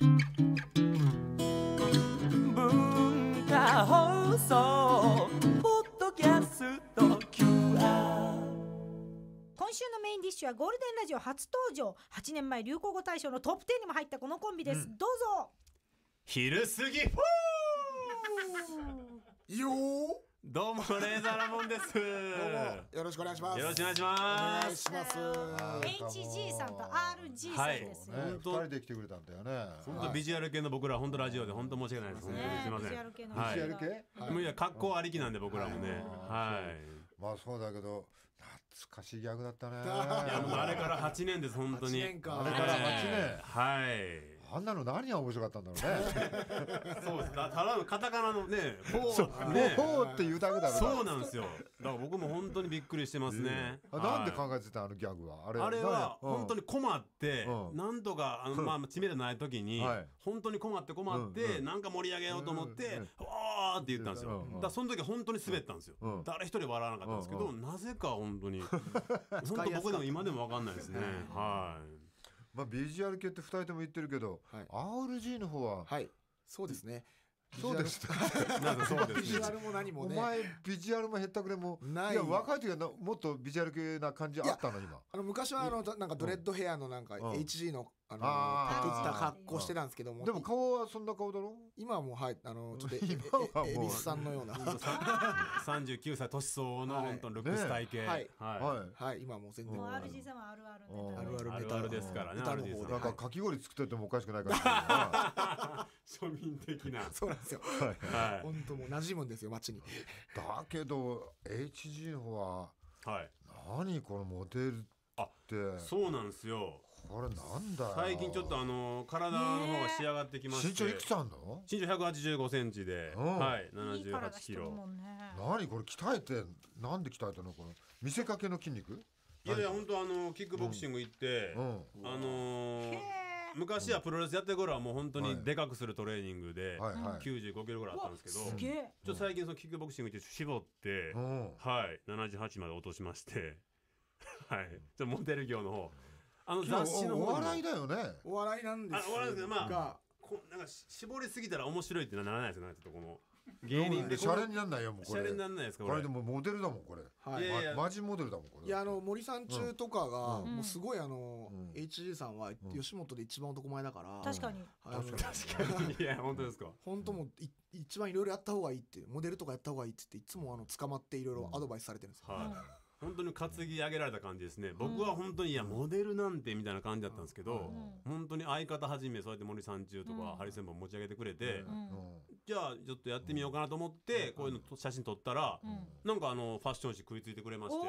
文化放送ポッドキャスト QR 今週のメインディッシュはゴールデンラジオ初登場。8年前流行語大賞のトップ10にも入ったこのコンビです、どうぞ。昼過ぎ。フォよーどうもレーザーラモンです。どうもよろしくお願いします。よろしくお願いしお願ますいします。HG さんと RG さんですよ、ね、二本当人で来てくれたんだよね。本当ビジュアル系の僕ら本当ラジオで本当申し訳ないです。本当にすいません。ビジュアル系の。はい。ビジュアル系？もういや格好ありきなんで僕らもね。はい。まあそうだけど懐かしいギャグだったね。いやもうあれから8年です本当に。8年か。あれから8えーはいあんなの何が面白かったんだろうね。そうです。たただのカタカナのねフォそう、ーね。ほうって言うだけだろ。そうなんですよ。だから僕も本当にびっくりしてますね。あなんで考ええてたあのギャグは？あれあれは本当に。に困って、うん。なんとかあの、まあ、知名度ない時に、はい。本当に困って困って、なんか盛り上げようと思ってうんうん「わーって言ったんですよ、だその時本当に滑ったんですよ、うん。誰一人笑わなかったんですけど、うん。なぜか本当に 本当僕でも今でも分かんないですね。はいまあビジュアル系って二人とも言ってるけど、はい。RG の方ははい。そうですね。そうです。なんかそうですね。ビジュアルも何もね。お前ビジュアルもへったくれもない。や若い時はなもっとビジュアル系な感じあったの今。あの昔はあのなんかドレッドヘアのなんかん。HG のあのパクった格好してたんですけどもでも顔はそんな顔だろ？今はもうはいあのちょっと恵比寿さんのような39歳年相応のはい本当にルックス体型、ねはいはい。はい今はもう全然もう RG さんはあるあるあるあるあネタですからねなんかかき氷作っててもおかしくないから。庶民的なそうなんですよは本当もう馴染むんですよ街にだけど HG の方はいはい何このモデルってそうなんですよこれなんだよ。最近ちょっとあの体の方が仕上がってきまして。身長いくつあんの？身長185センチで、うん。はい、いい体78してるキロ。もんね。何これ鍛えてなんで鍛えたのこの？見せかけの筋肉？いやいや、本当あのキックボクシング行って、うん。あのーへ昔はプロレスやってる頃はもう本当はい。にでかくするトレーニングで、はいはい。95キロぐらいあったんですけど、すげえ。ちょっと最近そのキックボクシングって絞って、うん。はい、78まで落としまして、はい、ちょっとモデル業の方、あのいや雑誌のおお笑いだよね。お笑いなんですあお笑いですけどまあがこなんかし絞りすぎたら面白いってならないですよね、ちょっとこの。芸人で。でシャレになんないよもうこれ。シャレになんないですかこれ。これで。もモデルだもんこれ。はい。いやいや。まマジモデルだもんこれ。いやあの森さん中とかがうん。もうすごいあのうん。HG さんは吉本で一番男前だから。確かに。あのいや本当ですか。本当もうい一番いろいろやった方がいいってモデルとかやった方がいいって言っていつもあの捕まっていろいろアドバイスされてるんですよ、はい。本当に担ぎ上げられた感じですね。僕は本当にいやモデルなんてみたいな感じだったんですけど、本当に相方はじめそうやって森三中とかハリセンボン持ち上げてくれて、うんじゃあちょっとやってみようかなと思ってこういうのと写真撮ったら、なんかあのファッション誌食いついてくれまして、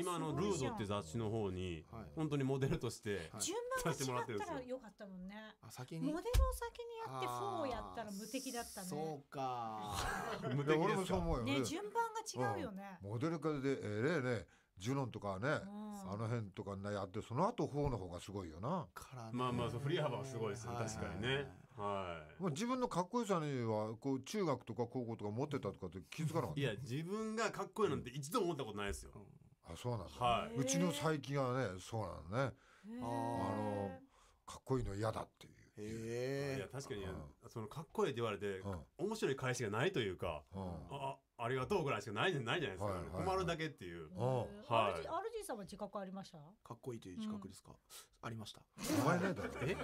今あのルードって雑誌の方にはい。本当にモデルとして順番が違ったらよかったもんね。あ先に？モデルを先にやってフォーをやったら無敵だったそねうか。無敵ですか？そう思うよ。ね順番が違うよね。モデル化でえれえねジュノンとかねあの辺とかねやってその後フォーの方がすごいよな。まあまあそう振り幅はすごいですね。はい確かにね。はい。もう自分のかっこよさにはこう中学とか高校とか持ってたとかって気づかなかった？いや自分がかっこいいなんて一度も思ったことないですよ。あそうなんだ、はい。うちの佐伯がねそうなのね。ああのかっこいいの嫌だっていうへえいや確かにそのかっこいいって言われてうん。面白い返しがないというか、うん。あありがとうぐらいしかないないじゃないですか、困るだけっていう、うん。はい。RG, さんは自覚ありました？かっこいいという自覚ですか、ありました。お前ねだろえ？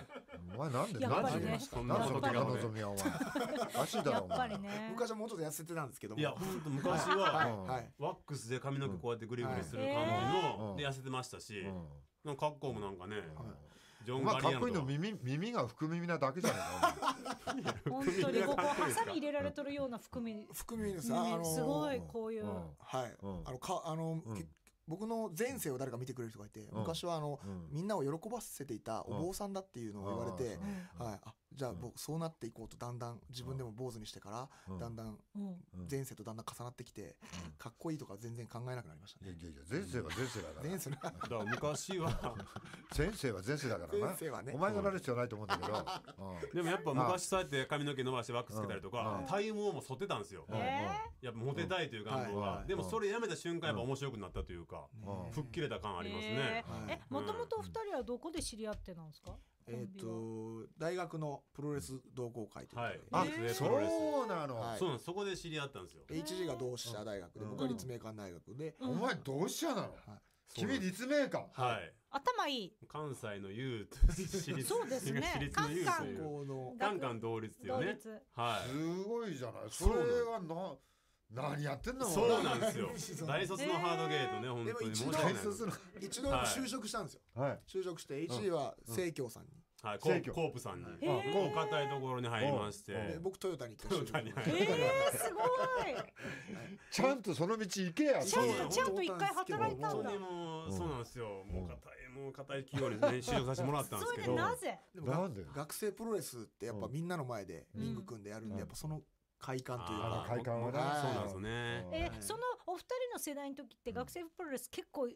お前なんでなんでそんなことが高望みはお前。おかしいだろおやっぱり前ね。昔はもうちょっと痩せてたんですけども。いや本当昔はワックスで髪の毛こうやってグリグリする感じうん。ので痩せてましたし、うん。なんか格好もなんかね、ジョン・ガリアンとかっこいいの耳耳が福耳なだけじゃないか本当に ここハサミ入れられてるような含み含みですあのすごいこういう。うん。はい、うん。あのかあの、け僕の前世を誰か見てくれる人がいて、昔はあの、うん。みんなを喜ばせていたお坊さんだっていうのを言われて、はい、あじゃあ僕そうなっていこうとだんだん自分でも坊主にしてから、だんだんうん。前世とだんだん重なってきて、かっこいいとか全然考えなくなりましたね。いやいやいや前世は前世だから。前世のだから昔は。前世は前世だからな。前世はね。お前がなる必要ないと思うんだけど。うん。でもやっぱ昔そうやって髪の毛伸ばしてワックスつけたりとか、体毛も剃ってたんですよ、やっぱモテたいという願望は、うんでもそれやめた瞬間やっぱ面白くなったというか、うん吹っ切れた感ありますね、えー。えもともと二人はどこで知り合ってなんですか？えっ、と大大学のプロレス同好会というあ、えーそうなの、はい。そうそこで知り合ったんですよ。HG が同志社大学でうん。僕は立命館大学で、お前同志社なの、はい。君立命館。はい。頭いい。関西の U と私立そうですね。私立の U とカンいうこの。カンカン同率っていうね。同率。はい。すごいじゃない。それはな何やってんの？そうなんですよ。大卒のハードゲートね本当に。申し訳ない大卒の一度就職したんですよ、はい。就職して HG は生協さんに、はいコーコープさんに。はい。こう。硬いところに入りまして。僕トヨタにトヨタに。入えるー、すごい。ちゃんとその道行けや。ちゃんとちゃんと一回働いたんだ。本当にもうそうなんですよ。もう硬いもう硬い企業にね 就職させてもらったんですそれけどでなぜ？でもがなんで学生プロレスってやっぱみんなの前でリング組んでやるんで、うん。やっぱその快感というあのか快感はね。はい。そうなんですよね。えはい。そのお二人の世代の時って学生プロレス結構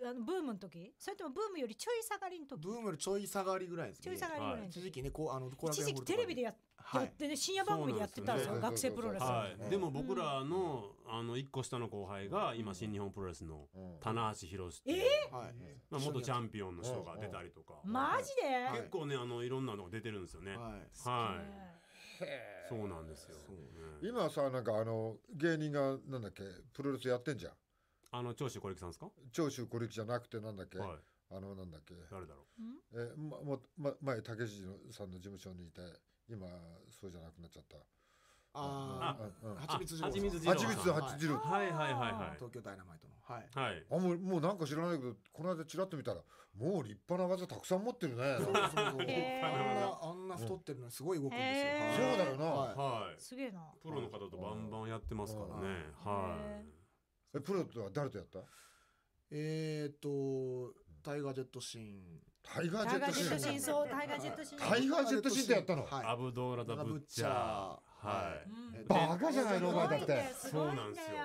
あのブームの時？それともブームよりちょい下がりの時？ブームよりちょい下がりぐらいですね。ちょい下がりぐらいの時。一時期ねこうあの一時期テレビでやはいやってね深夜番組でやってたんですよ学生プロレスはい、うんでも僕らのあの一個下の後輩が今新日本プロレスのうん。棚橋宏っていう、はい。まあ、元チャンピオンの人が出たりとか、マジで、はい。結構ねあのいろんなのが出てるんですよね。はい、はいそうなんですよ。そううん今さなんかあの芸人がなんだっけプロレスやってんじゃんあの長州小力さんですか？長州小力じゃなくてなんだっけ、はい。あのなんだっけ誰だろえまもま前竹内さんの事務所にいて今そうじゃなくなっちゃったああはちみつう。はちみつ二郎はちみつはちじるはいはいはいはい。東京ダイナマイトの。はい。はい。あもうもうなんか知らないけどこの間ちらっと見たらもう立派な技たくさん持ってるね。そうそうそう。へー。あん。なあんな太ってるのにすごい動くんですよ。そうだよな。はい。はい。すげえな。プロの方とバンバンやってますからね。うんはえプロとは誰とやった？えーっとタイガージェットシーン。タイガータイガージェットシーンタイガージェットシーン。タイガージェットシーンってやったの？アブドーラダブッチャー。はい。バカじゃないのお前だって。そうなんですよ。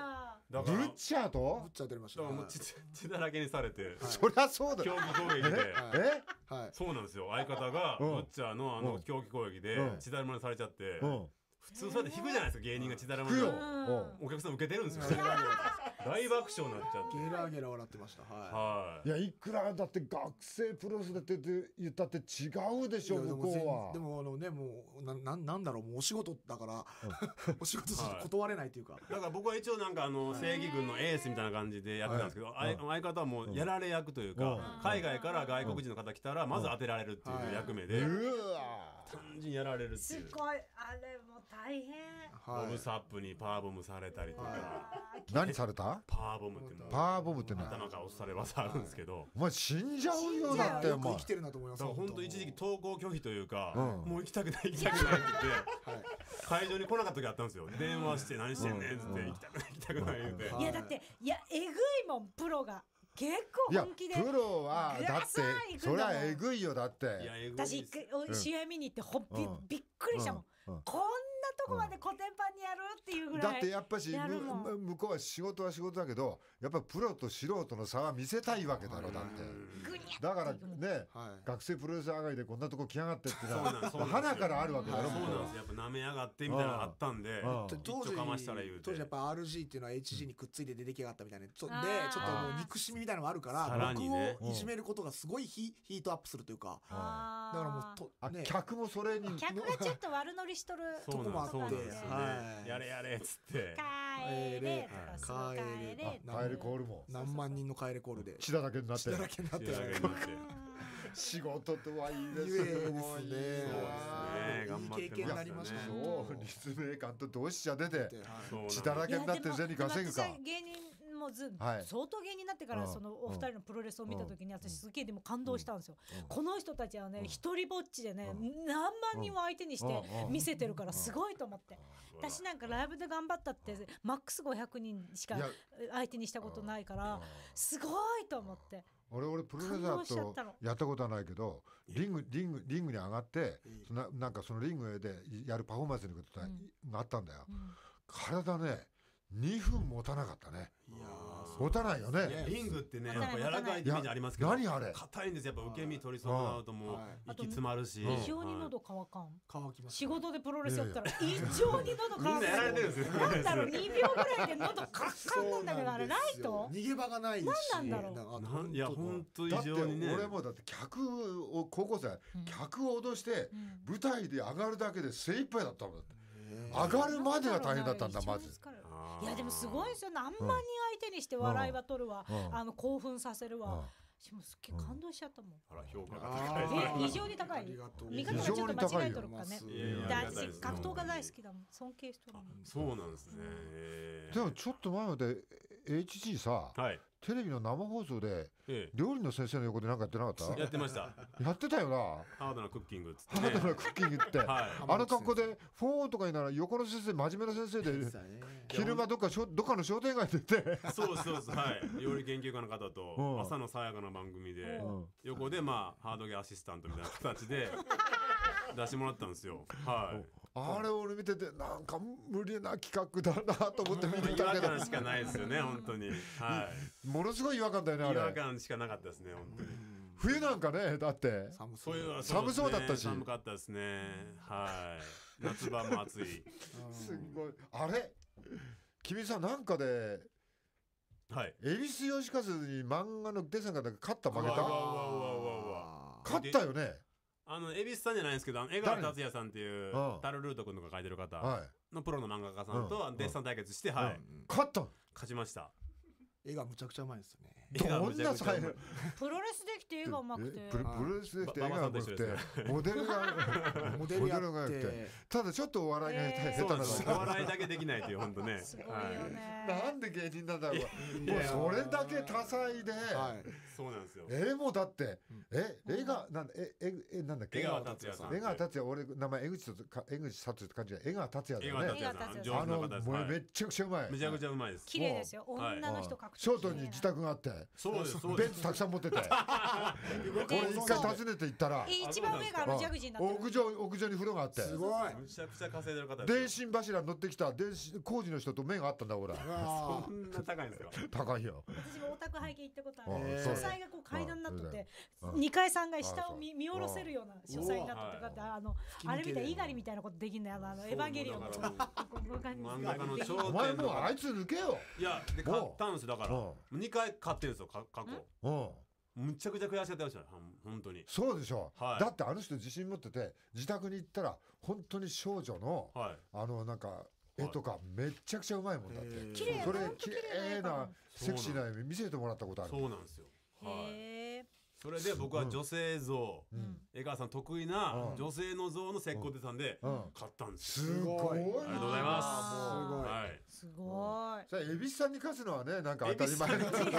だブから。ッチャーぶとっちゃ出ました。血血だらけにされて、は いそりゃそうだよ。競技攻撃で。え？はい。そうなんですよ。相方がうん。ブッチャーのあうん。の狂気攻撃でうん。血だるまにされちゃって。うん普通そうやって引くじゃないですか芸人が血だるま行くよ。にうん。お客さん受けてるんですよ。大爆笑になっちゃって。ゲラゲラ笑ってました。はい。はい。やいくらだって学生プロレスだってって言ったって違うでしょ向こうは。でもあのねもうななんなんだろうもうお仕事だからお仕事断れないというか。だから僕は一応なんかあの正義軍のエースみたいな感じでやってたんですけどはい相相方はもうやられ役といううん。か海外から外国人の方来たらまず当てられるっていう役目でうわ単純にやられるってすいう。ごい。あれも大変。はい。ボブサップにパワーボムされたりとか。何された？パワーボムってパワーボムって何？頭から押され技あるんですけど。お前死んじゃうよだってお前生きてるなと思いますだから本当一時期登校拒否というか、うん。もう行きたくない行きたくないって会場に来なかった時あったんですよ。電話して何してんねんってうん行きたくない行きたくない言って、はいいやだっていやえぐいもんプロが結構本気で。プロはだってそも。んりゃえぐいよだって。いやえぐい私試合見に行ってほびっくりしたもんこんなとこまでコテンパンにやるっていうぐらいだってやっぱし向こうは仕事は仕事だけどやっぱプロと素人の差は見せたいわけだろだって。だからねはい。学生プロレス上がりでこんなとこ来やがってってそうな花からあるわけだろそうなんです。よやっぱ舐めやがってみたいなのがあったんで当時かましたら言うて当時やっぱ RG っていうのは HG にくっついて出てきやがったみたいな。でちょっともう憎しみみたいなのがあるから僕をいじめることがすごいヒヒートアップするというか。だからもうとあね。客もそれに客がちょっと悪乗りしとるとこもあってそうなんですよね、はい。やれやれっつって。帰れ帰れ。帰れ。コールも。何万人の帰れコールで。血だらけになって。血だらけになって。仕事とはいいですね。そうですね。いい経験になりましたね。そう立命館と同志社出て血だらけになって銭稼ぐか。芸人もず、はい。相当芸人になってからうん。そのお二人のプロレスを見た時に私すげえでも感動したんですよ、うん。この人たちはねうん。一人ぼっちでね、う何万人を相手にしてうん。見せてるからすごいと思って、私なんかライブで頑張ったってマックス500人しか相手にしたことないからすごいと思って。俺俺プロレ感動しザーとやったことはないけどリングリングリングに上がってそななんかそのリングでやるパフォーマンスのことがあったんだよ。うん。体ね2分持たなかったね。いや持たないよね。リングってねやっぱ柔らかいイメージありますけど何あれ？硬いんですやっぱ受け身取り損なうともうはい息詰まるし。うん。非常に喉乾かん。乾きます仕事でプロレスやったら異常に喉乾みんなやられてるんですよ。なんだろう2秒ぐらいで喉カッカンなんだけどあれライト逃げ場がないし何なんだろういや本当異だって常にね俺もだって客を高校生うん客を脅してうん舞台で上がるだけで精一杯だったもんへ上がるまでが大変だったんだまずいやでもすごいですよ何万人相手にして笑いは取るわ、うん。あの興奮させるわ、うん。しかもすっげえ感動しちゃったもん、あら評価があ高い。え異常に高い。見方がちょっと間違えとるかね。非常に高いよいやいやでありがたいです。私格闘家大好きだもん。尊敬しとるもん。そうなんですね。でもちょっと前まで HG さはい。テレビの生放送でえ料理の先生の横で何かやってなかった？えやってました。やってたよな。ハードなクッキングっつってハねードなクッキングって。はい。あの格好でフォーとかになら横の先生真面目な先生で昼間どっかしょどっかの商店街で行ってそうですそう。ですはい。料理研究家の方うん。と朝のさやかな番組でうん。横でまあハードゲーアシスタントみたいな形で 出してもらったんですよ。はいあれ俺見ててなんか無理な企画だなと思って見て違たけど。和感しかないですよね本当に。はい。ものすごい違和感だよねあ違和れ感しかなかったですね本当に。冬なんかねだって。寒そういう寒そうだったし。寒かったですね。はい。夏場も暑い。すごい。あれ？君さなんかではい。恵比寿義和に漫画のデッサンかなんか勝った負けた？勝ったよね？あの恵比寿さんじゃないんですけどあの江川達也さんっていううんタルルート君とか書いてる方はい。のプロの漫画家さんとうん。デッサン対決してはい。勝った勝ちました。絵がむちゃくちゃうまいですよね。絵がどんむちゃくちゃうまい。な才能プロレスできて絵がうまくて。えプロプロレスできて絵ばがうまくて。モデルがモデルがやって。て。ただちょっとお笑いがえー下手なそうなんです。おだ笑いだけできないっていう本当ね。すごいよはね、なんで芸人なんだろう。もういや。それだけ多彩で。はいそうなんですよ。えもうだってうん。え映画なんだえええなんだっけ？江川達也さん。江川達也俺名前江口とか江口達也って感じが江川達也江だよね。川達也さん。あのもうめちゃくちゃうまい。めちゃくちゃうまいです。綺麗ですよ。はい。女の人格ショートに自宅があって。そうですそうです。ベンツたくさん持ってて。で俺一回訪ねて行ったら。え一番上があのジャグジーになってる。屋上屋上に風呂があって。すごいむちゃくちゃ稼いでる方電信柱に乗ってきた。電信工事の人と目があったんだ俺うわそんな高いんですか高いよ。私もオタク拝見行ったことあうんるそう書斎がこう階段になっとってうん2階3階下う。んを見見下ろせるような書斎になっとってうんだってあのあれみたい猪狩みたいなことできんのよあのエヴァンゲリオンの真ん中の頂お前点のもうあいつ抜けよ。いやで買ったんですよだから。う2回買ってるんですよか過去。うん。むちゃくちゃ悔しかったましたよ本当に。そうでしょ、はい。だってあの人自信持ってて自宅に行ったら本当に少女のはい。あのなんか絵とかめっちゃくちゃうまいもんだって、綺麗それ綺麗なセクシーな絵見せてもらったことある。そうなんですよはい。それで僕は女性像。うん。江川さん得意なうん。女性の像の石膏出たんでうん。買ったんですすごいすごいありがとうございます。すごい。はい。すごい。さあ恵比寿さんに勝つのはねなんか当たり前恵比寿さん恵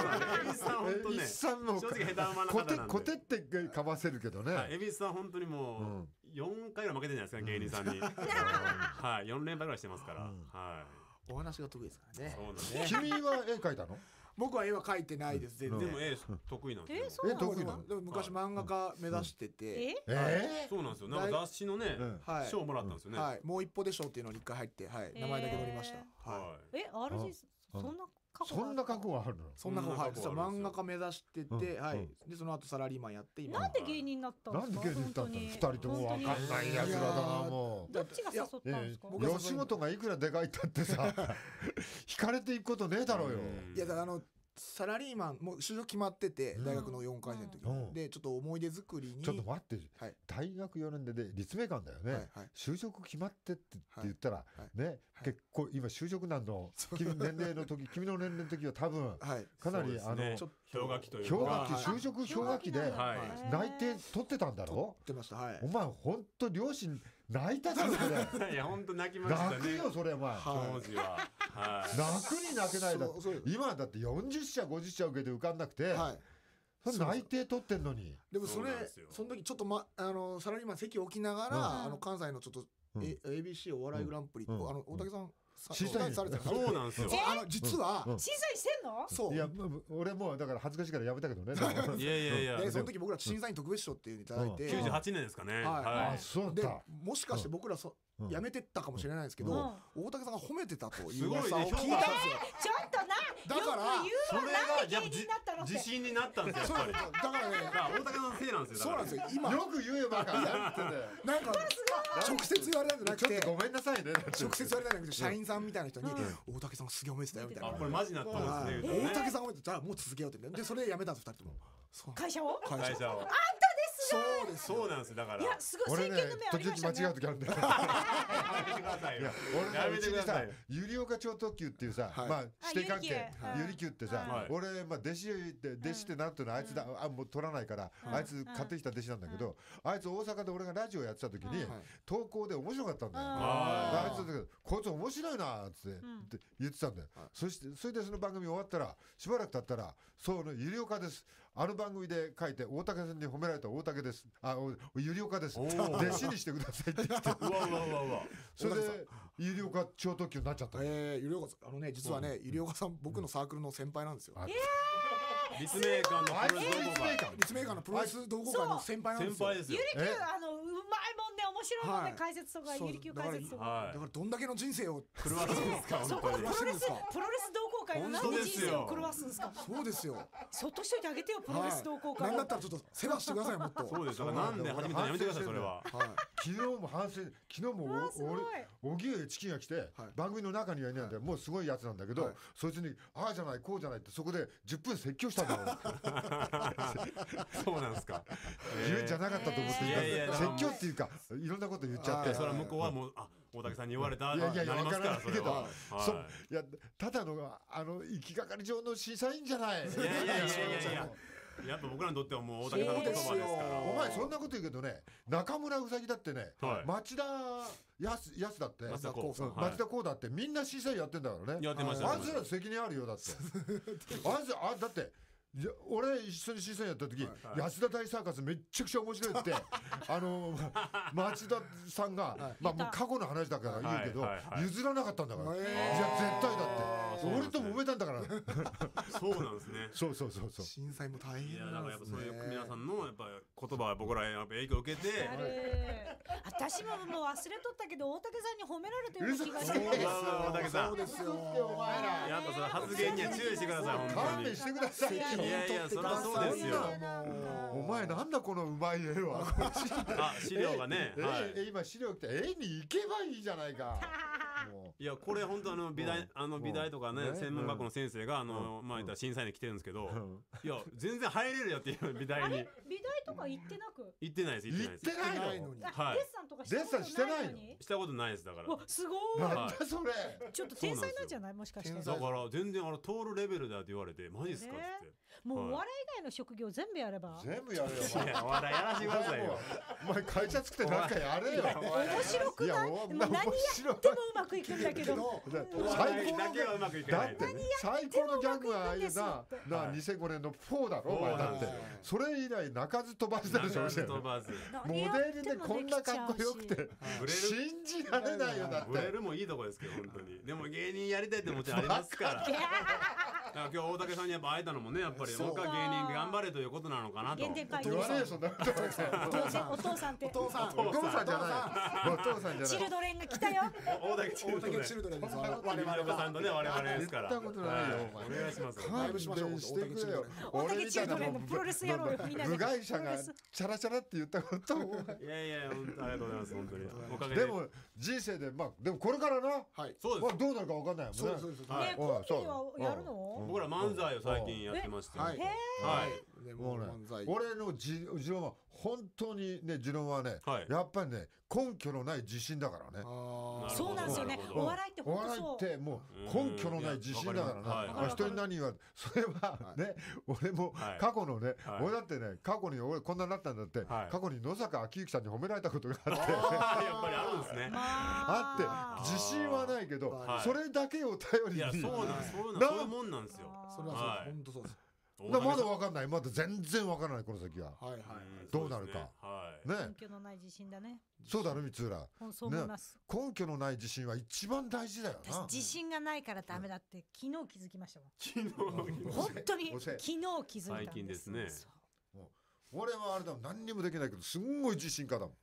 比寿さん本当ねさんも正直下手馬なこて方なんで。こてってかませるけどね、はい。恵比寿さん本当にもうん。う4回ぐらい負けてるんじゃないですか芸人さんに。はい。4連敗ぐらいしてますから。うん。はい。お話が得意ですからね。そうなんです。君は絵描いたの？僕は絵は描いてないです全でも絵得意なんですよ。えそうなの？え得意なのでも昔漫画家目指してて。え？え？そうなんですよ。なんか雑誌のねうん。はい。賞もらったんですよね。はい。もう一歩でしょっていうのに一回入ってはい。名前だけ載りました。はい。はえ RG うんそんなそんな覚悟があるの？そんなそんなはい実過去ある漫画家目指しててうんはい。でその後サラリーマンやって今なんで芸人になったんなんでですか芸人だったの二本当に人とも。わかんないやつらだなもう。どっちが誘ったんですか？ええ。吉本がいくらでかいったってさ 引かれていくことねえだろうよ。うんいやあのサラリーマンもう就職決まっててうん。大学の4回生の時うん。にでちょっと思い出作りに。ちょっと待って、はい。大学4年でで立命館だよね、はいはい。就職決まってってって言ったら、はい。ね、はい。結構今就職難の君年齢の時 君の年齢の時は多分はい。かなり、ね。あのちょっ氷河期という氷か河期はい。就職氷河期で内定取ってたんだ撮ろってました。はい。お前ほんと両親泣いたじゃんそれいや本当泣きました泣くねよそれお前。はい当時は。はい。泣くに泣けないだそうそう。今だって40社50社受けて受かんなくて、はい。それ内定取ってんのに。でもそれその時ちょっとまあのサラリーマン席置きながら、うん。あの関西のちょっと、うん。え ABC お笑いグランプリ、うん。あの大竹さんさ審査員されてたそうなんですよ。あの実は、うん。審査員してんの？そう。いや俺もうだから恥ずかしいからやめたけどね。い。やいやいや。でその時僕ら審査員特別賞っていうのいただいて、うん。98年ですかね。はい。はあそうでだもしかして僕らそうん。辞めてったかもしれないですけど、大竹さんが褒めてたという噂を聞いたんですよ。ちょっとなだからよく言そうれわなんでがやっぱ芸人になったのって自信になったんですよ。だからねだから大竹さんのせいなんですよそうなんですよ今。よく言えば。なんか直接言われたんじゃなくてちょっとごめんなさいねだって。直接言われたんじゃなくて社員さんみたいな人に大竹さんすげえ褒めてたよみたいな。あこれマジなったんはいですね。大竹さん褒めてたらもう続けようってでそれで辞めたんです二人とも。会社を？会社。会社をそうです。そうなんですよ。だから。いやすごいあ時りましたね。々間違う時あるんだよ。やめてくださいよ。俺やめねうちにさてくださゆりおか超特急っていうさ、はい。まあ指定関係あゆり急ってさ、はい。俺まあ弟子って弟子ってなんていうのあいつだ、あもう取らないから、あいつ買ってきた弟子なんだけど、あいつ大阪で俺がラジオやってた時に、うん投稿で面白かったんだよ。ああいつだけどこいつ面白いなっつって,、って言ってたんだよ、そしてそれでその番組終わったらしばらく経ったら「そうねゆりおかですあの番組で書いて大竹さんに褒められた大竹です。あおゆりおかです。弟子にしてください」って言って うわうわうわうわ。それでゆりおか超特急になっちゃったの。えー、ゆりおかさんあのね実はね、ゆりおかさん僕のサークルの先輩なんですよ。あ立命館のプロレス同好会立命館。のプロレス同好会の先輩なんですよ。先輩ですよ。ゆりきゅうえあのうまいもんね面白いもんね、はい。解説とかゆりきゅう解説とか、はだからどんだけの人生を。い 狂わすんですか？そこ本当に。プロレス同好会の何で人生を狂わすんですか。そうですよ。そっとしといてあげてよプロレス同好会、なんだったらちょっと世話してくださいもっと。そうですだからなんで始めたの？やめてくださいそれは。はい。昨日も反省昨日も荻上チキンが来て、番組の中にはいないんだよ。もうすごいやつなんだけど、はい。そいつに「ああじゃないこうじゃない」ってそこで10分説教したんだよそうなんですか。言うんじゃなかったと思って説教っていうかいろんなこと言っちゃって。でそれは向こうはもうあ大竹さんに言われたいやいやいやなりますからないけどは。い。やただのあの行きがかり上の審査員じゃない。いやいやいやいやいや。やっぱ僕らにとってはもう大竹さんの言葉ですから。お前そんなこと言うけどね中村うさぎだってね、はい。町田やすやすだって町田こうだってみんな審査員やってんだからね。やってました。あいつら責任あるよだって。あいつあだって俺一緒に審査員やった時、安田大サーカスめっちゃくちゃ面白いって あの町田さんが、まあもう過去の話だから言うけど、はいはいはい。譲らなかったんだから、いや絶対だって。あーそうなんですね。俺と揉めたんだから。そうなんですね。そうそうそうそう。審査員も大いや変だからやっぱそう。いう皆さんのやっぱ言葉は僕らやっぱ影響を受けてあれ私ももう忘れとったけど大竹さんに褒められたような気がし嘘てうわうわ大竹さん。そうですの発言には注意してください勘弁してくださいよ。いやいやそりゃそうですよ。お前なんだこのうまい絵は。あ資料がねえはい。え今資料来て絵に行けばいいじゃないか。もいやこれ本当あの美大あの美大とかねね。専門学校の先生があのまあ言ったら審査員に来てるんですけどういや全然入れるよっていう美あ大に。れ？美大とか行ってなく？行ってないです行ってないです。行ってないのに。あはい。デッサンとかしたことデッサンしてないの？にしたことないですだから。すごい。なんだそれ。ちょっと天才なんじゃない？もしかして。天だから全然あの通るレベルだって言われてマジっすかってもうお笑い以外の職業全部やれば？全部やれよ。お前いやお笑いやらせてくださいよ。お前会社作ってなんかやれよ。面白くない？もう何やってもうまくいくんだけど。お最高のだけはうまくいかないだって最高のギャグはああいうなうなはい2005年の4だろお前。だってそうなんそれ以来泣かず飛ばしてるでしょ長飛ばずモデルでこんなかっこよくて信じられないよだっブレてるもいいとこですけど本当に。でも芸人やりたいってもちろんありますから今日大竹さんにやっぱ会えたのもねやっぱりそう。僕は芸人頑張れということなのかなと。言わねえよそんなことお父さんって。お父さん。お父さんじゃない。お父さんじゃない。チルドレンが来たよ大竹チル大竹ドレンチルドレンです。我我々々さんとね我々ですから。言ったことないよはお前。お願いします。勘弁してくれよ。大竹チルドレンのプロレスやろうよみんなで。部外者がチャラチャラって言ったことを。いやいや本当ありがとうございます本当に。おかげで。でも人生でまあでもこれからな。はい。そうです。まあどうなるかわかんないもんね。そうそうです。はい。ねコンビではやるの？僕ら漫才を最近やってまして。はい。へはいでもうね漫才。俺のじ持論は本当にね持論はね、はい。やっぱりね根拠のない自信だからね。そうなんですよね。お笑いってお本当笑いそうってもう根拠のない自信だからな、うん。いやわかりまあ、人に何言われそれはね、俺もはい。過去のね、はい。俺だってね過去に俺こんなになったんだって、はい。過去に野坂昭之さんに褒められたことがあって。やっぱりあるんですね。ああって自信はないけど、はい。それだけを頼りに。いやそうなんです。そうなんなそういうもんなんですよ。それははい。そう。本当そうです。だまだわかんない。まだ全然わからないこの先は。はいはい。うんどうなるか。はい。ね。根拠のない自信だね。そうだろ三浦。そう思います。根拠のない自信は一番大事だよな。私自信がないからダメだって昨日気づきましたもん。昨日本当に 昨日気づいたん最近ですね。俺はあれだもん。何にもできないけどすんごい自信家だもん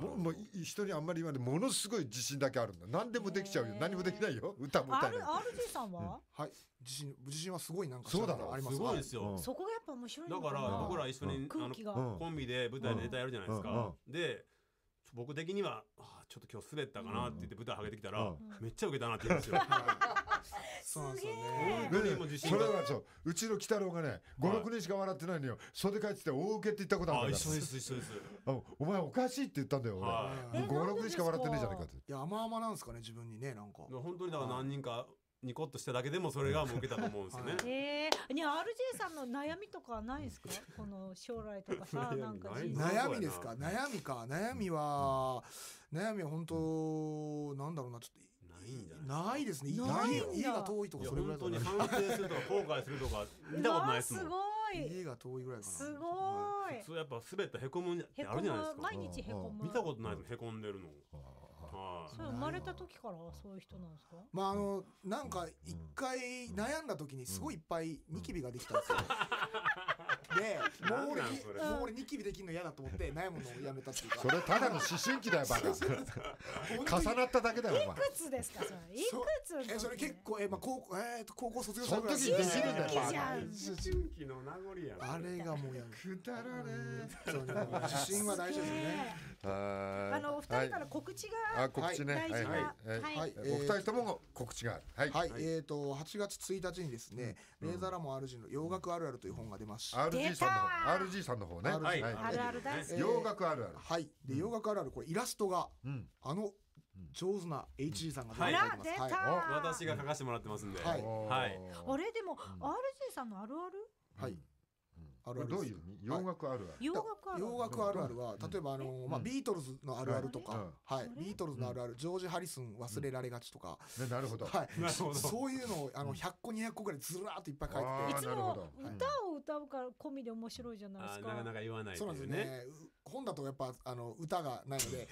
もうもうい人にあんまり言わないものすごい自信だけあるんだ。何でもできちゃうよ。何もできないよ。歌も歌えない。RG さんは？はい。自信自信はすごいなんかそうだろありますすごいですよ、うんそこがやっぱ面白いだからな僕ら一緒に、空気が。あのコンビで舞台でネタやるじゃないですか、うん。で僕的にはあちょっと今日滑ったかなって言って舞台上げてきたら、うん。めっちゃ受けたなって言うんですよ。そうなんですよ。ね本当にもう自信それはそううちの鬼太郎がね56人しか笑ってないのよ。袖帰ってて大受けって言ったことあるんだかあ一緒です一緒です。お前おかしいって言ったんだよは俺え56人しか笑ってねえじゃないかって。いや甘々なんですかね自分にねなんか。い。本当にだから何人かニコッとしただけでもそれがもう受けたと思うんですよね。えー、ね RJ さんの悩みとかないですか？この将来とかさなんか悩みですか？悩みか。悩みは悩みは本当なんだろうなちょっないんじゃとないないですね。家ないんだ。家が遠いとかそれぐら本いだと当に反省するとか後悔するとか見たことないですもん。すごい。家が遠いぐらいかな。すごい。普通やっぱ滑ったへこむんってへこあるじゃないですか。む。毎日へこむ。見たことないですへこんでるの。はい。それ生まれた時からそういう人なんですか？まああのなんか一回悩んだ時にすごいいっぱいニキビができたんですよ。でもう俺になんなんそれもう俺ニキビできるの嫌だと思って悩むのをやめたっていうか。それただの思春期だよバカ重なっただけだよお前いくつですか？それいくつの時えそれ結構えまあ高校えーと高校卒業したぐらい時にできるんだよバカ思春期の名残やん。あれがもうやめくだらね自信は大事ですよね。あのお二人から告知があ告知ね。はい。はいはい。はい。お二人とも告知がある。はい。はい、えーと8月1日にですね、レーザーラモン RG の洋楽あるあるという本が出ます。し、RG さんの出た方 RG さんの方ね。RG はい。あるある大好き。えー。洋楽あるある。はい、で洋楽あるあるこれイラストがうん。あの上手な HG さんがはい出てます。はい。私が書かせてもらってますんで。はい。はい。あれでも RJ さんのあるある？はい、あるあるどういう意味？洋楽あるある。洋楽ある洋楽あるあるは例えばあのまあビートルズのあるあるとか、はい、ビートルズのあるある、ジョージ・ハリスン忘れられがちとか、ねなるほど。はい。そういうのをあの100個200個ぐらいずらーっといっぱい書いてて。いつも歌を歌うから込みで面白いじゃないですか。あなかなか言わないそう。なんですよね。う本だとやっぱあの歌がないので、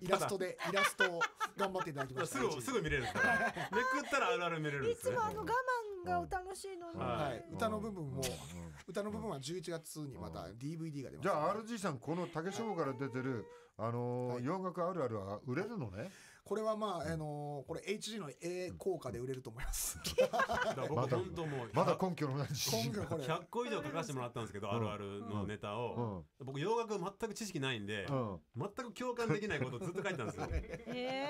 イラストでイラストを頑張っていただきました。すぐすぐ見れるんですから。めくったらあるある見れるんいですね。つも。あの我慢が楽しいのに、ははい、歌の部分もうん。歌の部分は11月にまた DVD が出ます。じゃあ RG さんこの竹書房から出てるあのーはい。洋楽あるあるは売れるのね？これはまああのこれ HG の A 効果で売れると思います。まだまだ根拠のない自信が今後これ。100個以上書かせてもらったんですけど、うん。あるあるのネタうを、ん。僕洋楽全く知識ないんで、うん。全く共感できないことをずっと書いてたんですよ。え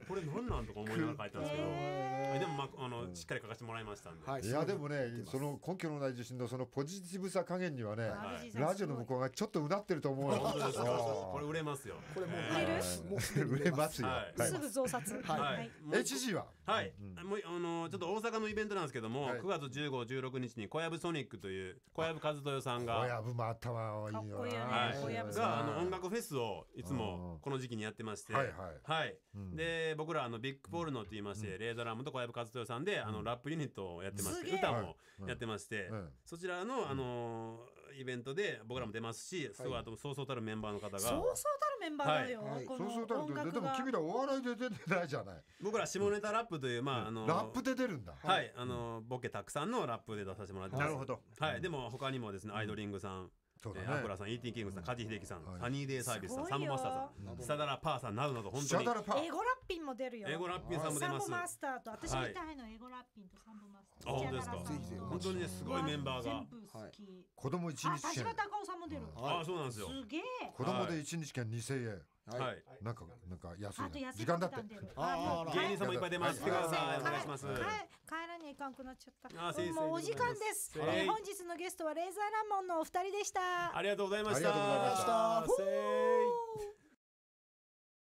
これ何なんとか思いながら書いてたんですけど、えでもまああのしっかり書かせてもらいましたんで。はい。いやでもねその根拠のない自信のそのポジティブさ加減にはねはい。ラジオの向こうがちょっとうなってると思うよ。本当ですか？これ売れますよ。これもうえ売れるーもう売れます。よはいはい。すぐ増刷。はい。HG ははい、うんもうあのちょっと大阪のイベントなんですけども、はい。9月15、16日に小籔ソニックという小籔和豊さんが。親分も頭いいよな。かっこいいよね。はい。小籔。さんがあの音楽フェスをいつもこの時期にやってまして、はいはい。はい。うんで僕らあのビッグポールノって言いまして、レーザーラムと小籔和豊さんであのラップユニットをやってまして、歌もやってまして、うんそちらのあのイベントで僕らも出ますし、すごいあとそうそうたるメンバーの方が。そうそうたるメンバーだよ、はい。このそうそうたると音楽が。でも君らお笑いで出てないじゃない。僕ら下ネタラップというまああのラップで出るんだ。はい、あのボケたくさんのラップで出させてもらってます。なるほど。はい、でも他にもですね、アイドリングさん、そうだね。えーアクラさん、キングさん、梶秀樹さん、はい。サニーデイサービスさん、すごいよ。サンボマスターさん、パーさんなどなど本当にシャダラッピンも出るよ。英語ラッピンさんも出ます。サンボマスターと私たいの英語ラッピンとサンボマスター。あ本当ですか。本当にねすごいメンバーが。全部好き、子供一あ日券。田島隆夫さんも出る、はい。あ、そうなんですよ。すげえ。子供で一日券2000円はい。はい。なんかなんか安いあとね時間だって。ああら芸人さんもい。っぱい出ます。帰帰らにゃいかんくなっちゃった。もうお時間です、本日のゲストはレーザーラモンのお二人でした。ありがとうございました。ありがとうございました